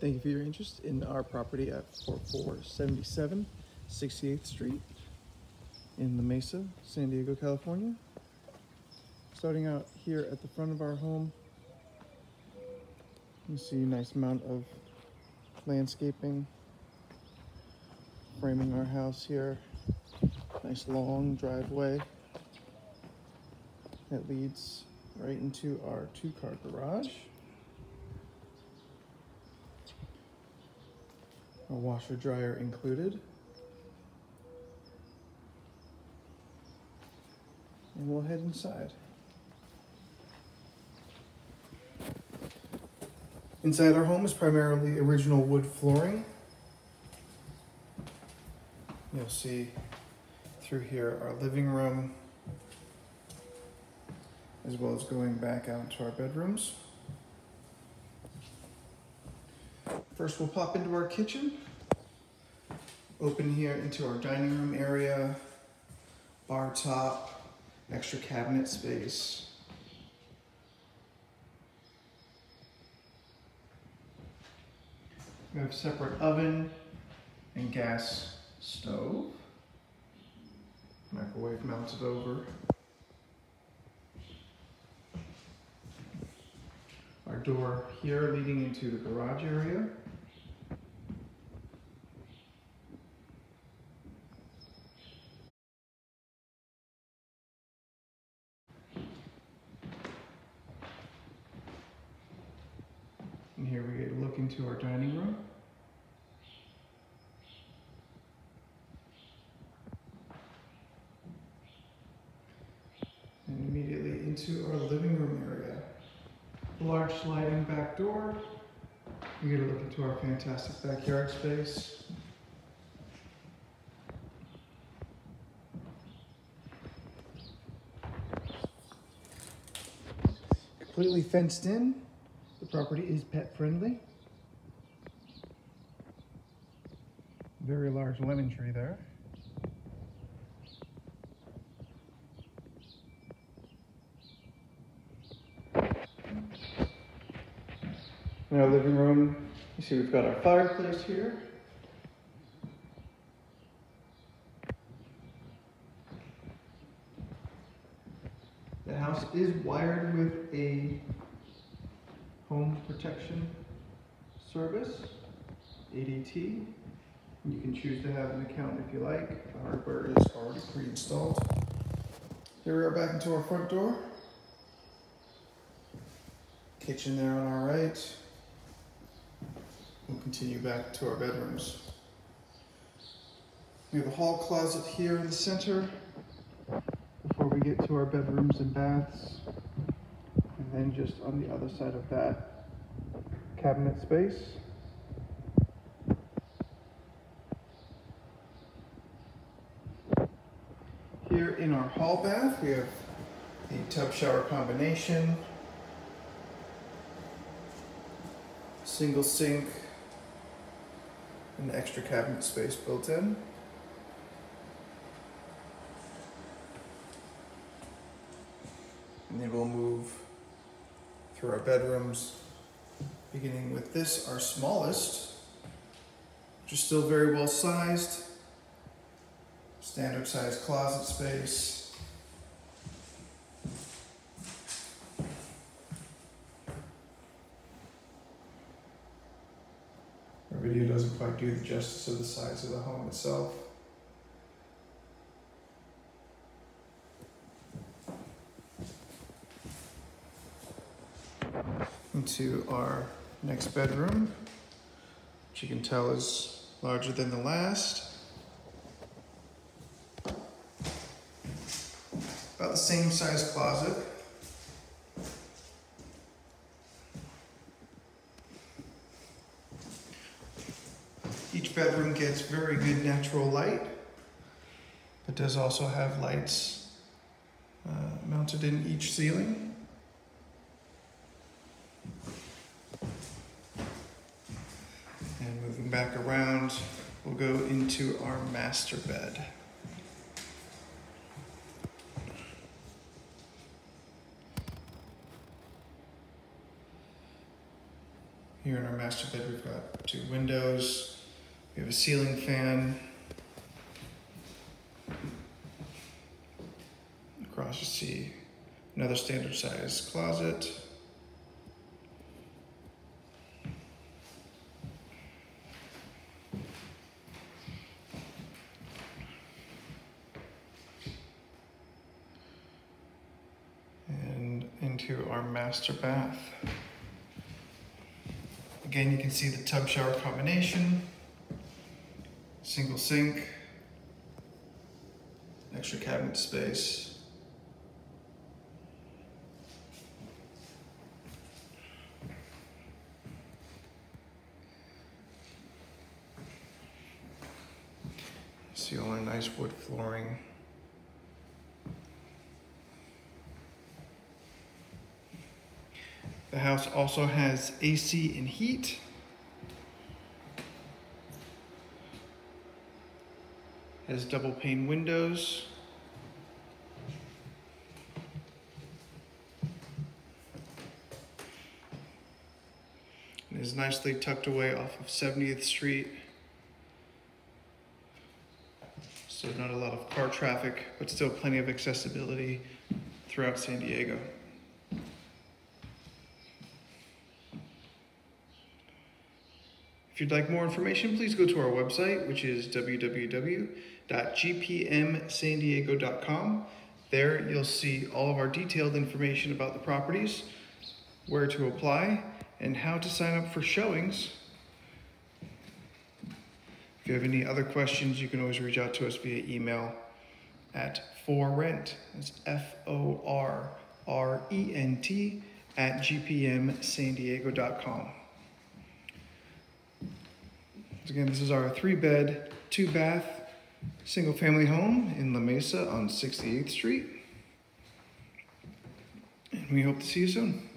Thank you for your interest in our property at 4477 68th Street in La Mesa, San Diego, California. Starting out here at the front of our home, you see a nice amount of landscaping framing our house here. Nice long driveway that leads right into our two-car garage. A washer dryer included. And we'll head inside. Inside our home is primarily original wood flooring. You'll see through here our living room, as well as going back out to our bedrooms. First, we'll pop into our kitchen. Open here into our dining room area, bar top, extra cabinet space. We have separate oven and gas stove. Microwave mounted over. Our door here leading into the garage area. And here we get a look into our dining room. And immediately into our living room area. Large sliding back door. We get a look into our fantastic backyard space. Completely fenced in. The property is pet friendly. Very large lemon tree there. In our living room, you see we've got our fireplace here. The house is wired with a home protection service, ADT. You can choose to have an account if you like. The hardware is already pre-installed. Here we are back into our front door. Kitchen there on our right. We'll continue back to our bedrooms. We have a hall closet here in the center before we get to our bedrooms and baths. And then just on the other side of that, cabinet space. Here in our hall bath, we have the tub shower combination, single sink, and extra cabinet space built in. And then we'll move through our bedrooms, beginning with this, our smallest, which is still very well sized. Standard size closet space. Our video doesn't quite do the justice of the size of the home itself. Into our next bedroom, which you can tell is larger than the last. About the same size closet. Each bedroom gets very good natural light. but does also have lights uh, mounted in each ceiling. And moving back around, we'll go into our master bed. Here in our master bed, we've got two windows. We have a ceiling fan. Across you see another standard size closet. And into our master bath. Again, you can see the tub shower combination, single sink, extra cabinet space. See all our nice wood flooring. The house also has AC and heat. Has double pane windows. Is nicely tucked away off of 70th Street. So not a lot of car traffic, but still plenty of accessibility throughout San Diego. If you'd like more information, please go to our website, which is www.gpmsandiego.com. There you'll see all of our detailed information about the properties, where to apply, and how to sign up for showings. If you have any other questions, you can always reach out to us via email at forrent, that's F-O-R-R-E-N-T, at gpmsandiego.com. Again, this is our three bed, two bath, single family home in La Mesa on 68th Street. And we hope to see you soon.